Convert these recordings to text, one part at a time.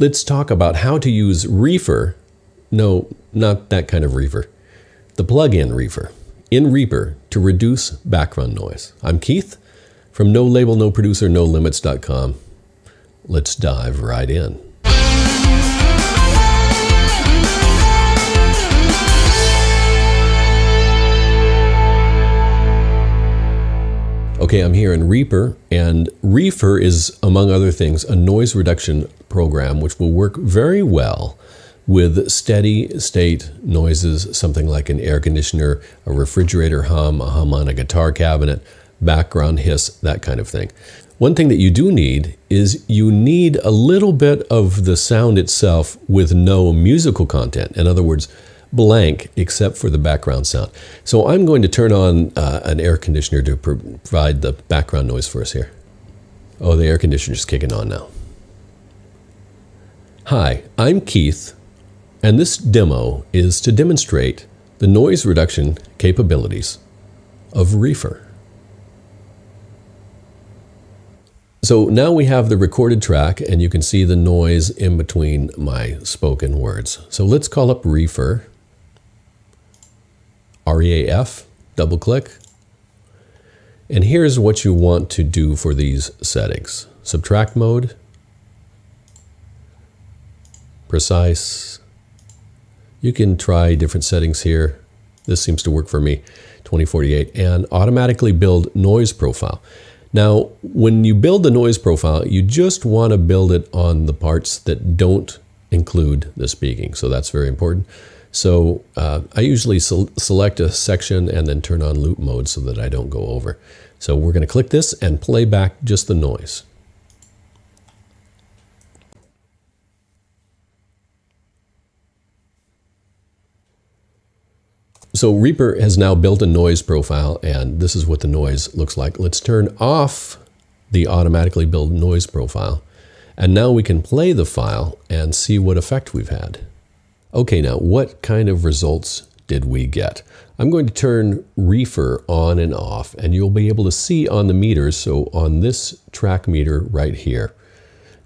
let's talk about how to use ReaFIR. No, not that kind of Reefer. The plug-in ReaFIR in Reaper to reduce background noise. I'm Keith from No Label, No Producer, No Limits.com. Let's dive right in. Okay, I'm here in Reaper, and ReaFIR is, among other things, a noise reduction program which will work very well with steady state noises, something like an air conditioner, a refrigerator hum, a hum on a guitar cabinet, background hiss, that kind of thing. One thing that you do need is you need a little bit of the sound itself with no musical content. In other words, blank except for the background sound. So I'm going to turn on uh, an air conditioner to provide the background noise for us here. Oh, the air conditioner conditioner's kicking on now. Hi, I'm Keith, and this demo is to demonstrate the noise reduction capabilities of ReaFIR. So now we have the recorded track and you can see the noise in between my spoken words. So let's call up ReaFIR REAF, double click. And here's what you want to do for these settings. Subtract mode, precise. You can try different settings here. This seems to work for me, 2048, and automatically build noise profile. Now, when you build the noise profile, you just want to build it on the parts that don't include the speaking. So that's very important. So uh, I usually select a section and then turn on loop mode so that I don't go over. So we're going to click this and play back just the noise. So Reaper has now built a noise profile and this is what the noise looks like. Let's turn off the automatically build noise profile. And now we can play the file and see what effect we've had. Okay, now what kind of results did we get? I'm going to turn ReaFIR on and off and you'll be able to see on the meters, so on this track meter right here,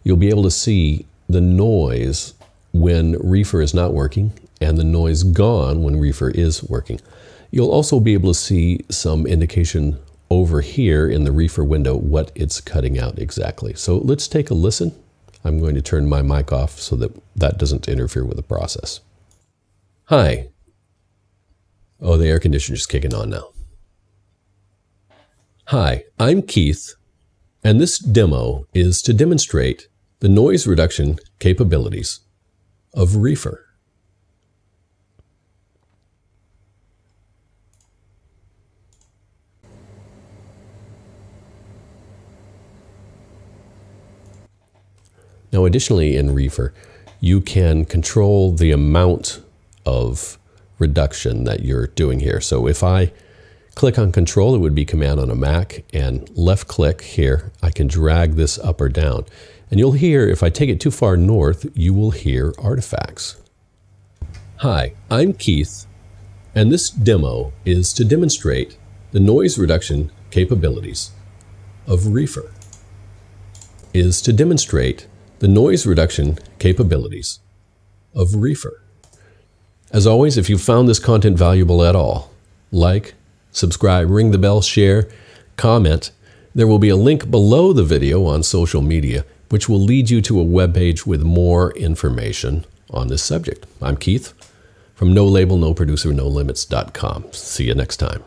you'll be able to see the noise when ReaFIR is not working and the noise gone when ReaFIR is working. You'll also be able to see some indication over here in the ReaFIR window what it's cutting out exactly. So let's take a listen. I'm going to turn my mic off so that that doesn't interfere with the process. Hi. Oh, the air conditioner's kicking on now. Hi, I'm Keith, and this demo is to demonstrate the noise reduction capabilities of ReaFIR. Now, additionally, in ReaFIR, you can control the amount of reduction that you're doing here. So if I click on control, it would be command on a Mac and left click here, I can drag this up or down. And you'll hear, if I take it too far north, you will hear artifacts. Hi, I'm Keith, and this demo is to demonstrate the noise reduction capabilities of ReaFIR. Is to demonstrate the noise reduction capabilities of ReaFIR. As always, if you found this content valuable at all, like, subscribe, ring the bell, share, comment. There will be a link below the video on social media, which will lead you to a webpage with more information on this subject. I'm Keith from No Label, No Producer, No Limits.com. See you next time.